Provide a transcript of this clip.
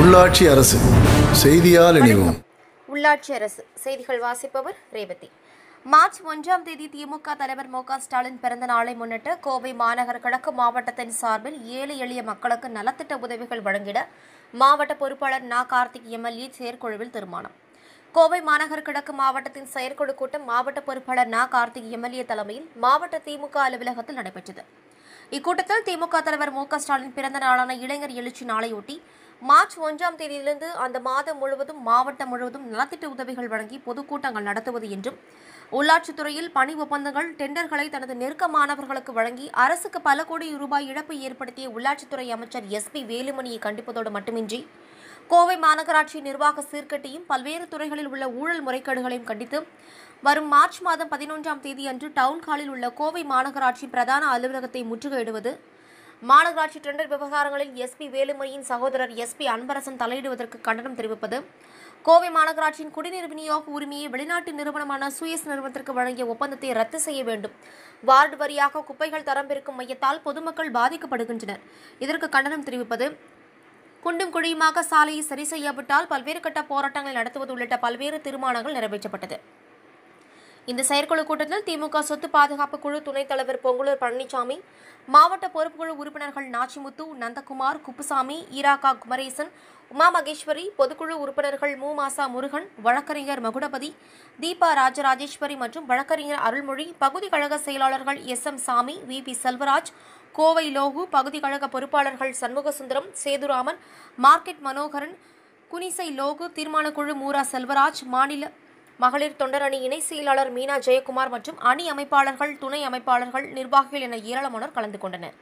உள்ளாட்சி அரசு செய்தியால் இணைவோம். உள்ளாட்சி அரசு செய்திகள் வாசிப்பவர் ரேவதி. மார்ச் ஒன்றாம் தேதி திமுக தலைவர் மு ஸ்டாலின் பிறந்த நாளை முன்னிட்டு கோவை மாநகர கிழக்கு மாவட்டத்தின் சார்பில் ஏழை எளிய மக்களுக்கு நலத்திட்ட உதவிகள் வழங்கிட மாவட்ட பொறுப்பாளர் நா. கார்த்திக் எம்எல்ஏ செயற்குழுவில் தீர்மானம். கோவை மாநகர கிழக்கு மாவட்டத்தின் செயற்குழு கூட்டம் மாவட்ட பொறுப்பாளர் நா. கார்த்திக் எம்எல்ஏ தலைமையில் மாவட்ட திமுக அலுவலகத்தில் நடைபெற்றது. இக்கூட்டத்தில் திமுக தலைவர் மு ஸ்டாலின் பிறந்த நாளான இளைஞர் எழுச்சி நாளையொட்டி மார்ச் ஒன்றாம் தேதியிலிருந்து அந்த மாதம் முழுவதும் மாவட்டம் முழுவதும் நலத்திட்ட உதவிகள் வழங்கி பொதுக்கூட்டங்கள் நடத்துவது என்றும் உள்ளாட்சித்துறையில் பணி ஒப்பந்தங்கள் டெண்டர்களை தனது நெருக்கமானவர்களுக்கு வழங்கி அரசுக்கு பல கோடி ரூபாய் இழப்பு ஏற்படுத்திய உள்ளாட்சித்துறை அமைச்சர் எஸ் பி வேலுமணியை கண்டிப்பதோடு மட்டுமின்றி கோவை மாநகராட்சி நிர்வாக சீர்கட்டையும் பல்வேறு துறைகளில் உள்ள ஊழல் முறைகேடுகளையும் கண்டித்து வரும் மார்ச் மாதம் பதினொன்றாம் தேதி அன்று டவுன் ஹாலில் உள்ள கோவை மாநகராட்சி பிரதான அலுவலகத்தை முற்றுகையிடுவது மாநகராட்சி டெண்டர் விவகாரங்களில் எஸ்பி வேலுமணியின் சகோதரர் எஸ்பி அன்பரசன் தலையிடுவதற்கு கண்டனம் தெரிவிப்பது. கோவை மாநகராட்சியின் குடிநீர் விநியோக உரிமையை வெளிநாட்டு நிறுவனமான சுயஸ் நிறுவனத்திற்கு வழங்கிய ஒப்பந்தத்தை ரத்து செய்ய வேண்டும். வார்டு வரியாக குப்பைகள் தரம் பிரிக்கும் மையத்தால் பொதுமக்கள் பாதிக்கப்படுகின்றனர். இதற்கு கண்டனம் தெரிவிப்பது. குண்டும் குழியுமாக சாலையை சரி செய்யாவிட்டால் பல்வேறு கட்ட போராட்டங்களை நடத்துவது உள்ளிட்ட பல்வேறு தீர்மானங்கள் நிறைவேற்றப்பட்டது. இந்த செயற்குழு கூட்டத்தில் திமுக சொத்து பாதுகாப்பு குழு துணைத் தலைவர் பொங்கலூர் பழனிசாமி மாவட்ட பொறுப்புக்குழு உறுப்பினர்கள் நாச்சிமுத்து நந்தகுமார் குப்புசாமி ஈராக்கா குமரேசன் உமா மகேஸ்வரி பொதுக்குழு உறுப்பினர்கள் மு. மாசா முருகன் வழக்கறிஞர் மகுடபதி தீபா ராஜராஜேஸ்வரி மற்றும் வழக்கறிஞர் அருள்மொழி பகுதி கழக செயலாளர்கள் S. M. Sami V. P. Selvaraj Kovai Logu பகுதி கழக பொறுப்பாளர்கள் சண்முகசுந்தரம் சேதுராமன் மார்க்கெட் மனோகரன் குனிசை லோகு தீர்மானக்குழு மூரா செல்வராஜ் மாநில மகளிர் தொண்டர் அணி இணை செயலாளர் மீனா ஜெயக்குமார் மற்றும் அணி அமைப்பாளர்கள் துணை அமைப்பாளர்கள் நிர்வாகிகள் என ஏராளமானோர் கலந்து கொண்டனர்.